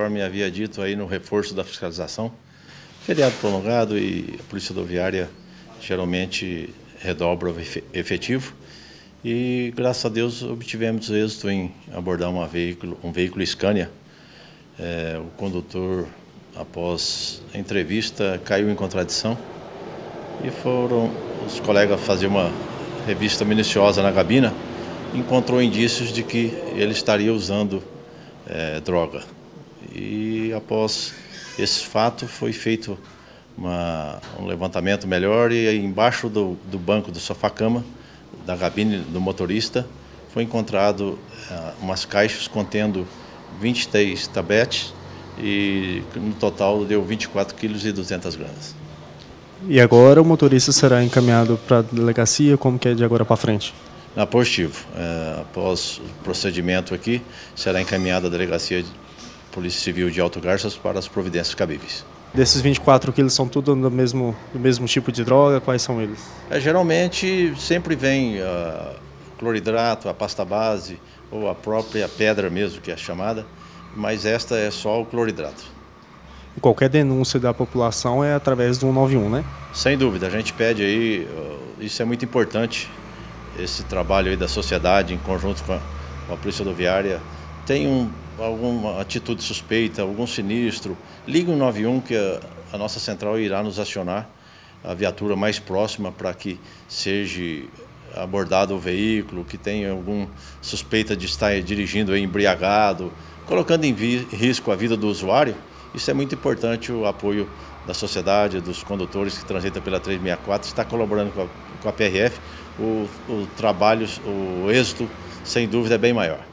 Conforme havia dito aí no reforço da fiscalização, feriado prolongado e a Polícia Rodoviária geralmente redobra o efetivo e graças a Deus obtivemos êxito em abordar uma veículo, um veículo Scania. É, o condutor, após a entrevista, caiu em contradição e foram os colegas fazer uma revista minuciosa na cabina, encontrou indícios de que ele estaria usando é, droga e após esse fato foi feito uma, um levantamento melhor e embaixo do, do banco do sofá-cama, da cabine do motorista, foi encontrado uh, umas caixas contendo 23 tabetes e no total deu 24 quilos e 200 gramas. E agora o motorista será encaminhado para a delegacia, como que é de agora para frente? Na positivo. É, após o procedimento aqui, será encaminhado à delegacia Polícia Civil de Alto Garças para as providências cabíveis. Desses 24 quilos são tudo do mesmo, do mesmo tipo de droga? Quais são eles? É, geralmente sempre vem uh, cloridrato, a pasta base ou a própria pedra mesmo, que é chamada, mas esta é só o cloridrato. E qualquer denúncia da população é através do 191, né? Sem dúvida, a gente pede aí, uh, isso é muito importante, esse trabalho aí da sociedade em conjunto com a, com a Polícia Rodoviária. Tem um alguma atitude suspeita, algum sinistro, ligue o 91 que a, a nossa central irá nos acionar, a viatura mais próxima para que seja abordado o veículo, que tenha algum suspeita de estar dirigindo embriagado, colocando em risco a vida do usuário. Isso é muito importante o apoio da sociedade, dos condutores que transitam pela 364, está colaborando com a, com a PRF. O, o trabalho, o êxito, sem dúvida, é bem maior.